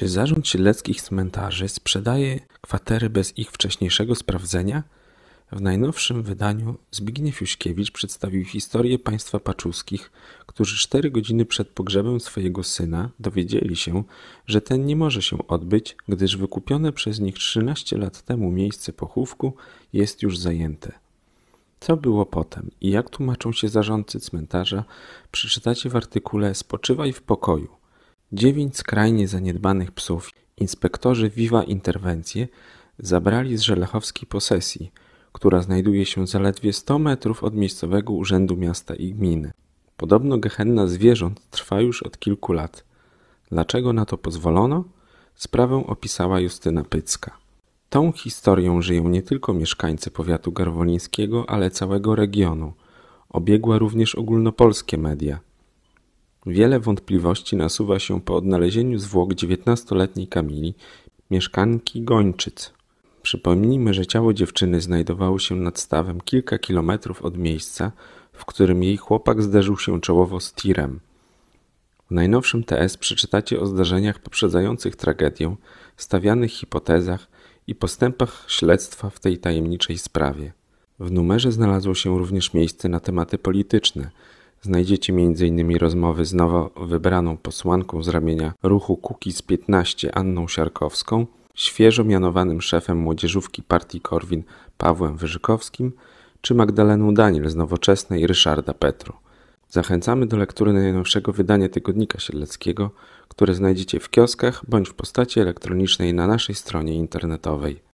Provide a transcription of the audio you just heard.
Czy Zarząd Siedleckich Cmentarzy sprzedaje kwatery bez ich wcześniejszego sprawdzenia? W najnowszym wydaniu Zbigniew Juśkiewicz przedstawił historię państwa Paczuskich, którzy cztery godziny przed pogrzebem swojego syna dowiedzieli się, że ten nie może się odbyć, gdyż wykupione przez nich 13 lat temu miejsce pochówku jest już zajęte. Co było potem i jak tłumaczą się zarządcy cmentarza, przeczytacie w artykule Spoczywaj w pokoju. Dziewięć skrajnie zaniedbanych psów inspektorzy Viva Interwencje zabrali z żelechowskiej posesji, która znajduje się zaledwie 100 metrów od miejscowego urzędu miasta i gminy. Podobno gehenna zwierząt trwa już od kilku lat. Dlaczego na to pozwolono? Sprawę opisała Justyna Pycka. Tą historią żyją nie tylko mieszkańcy powiatu garwolińskiego, ale całego regionu. Obiegła również ogólnopolskie media. Wiele wątpliwości nasuwa się po odnalezieniu zwłok dziewiętnastoletniej Kamili, mieszkanki Gończyc. Przypomnijmy, że ciało dziewczyny znajdowało się nad stawem kilka kilometrów od miejsca, w którym jej chłopak zderzył się czołowo z tirem. W najnowszym TS przeczytacie o zdarzeniach poprzedzających tragedię, stawianych hipotezach i postępach śledztwa w tej tajemniczej sprawie. W numerze znalazło się również miejsce na tematy polityczne. Znajdziecie m.in. rozmowy z nowo wybraną posłanką z ramienia ruchu Kukiz 15 Anną Siarkowską, świeżo mianowanym szefem młodzieżówki partii Korwin Pawłem Wyżykowskim czy Magdaleną Daniel z Nowoczesnej Ryszarda Petru. Zachęcamy do lektury najnowszego wydania Tygodnika Siedleckiego, które znajdziecie w kioskach bądź w postaci elektronicznej na naszej stronie internetowej.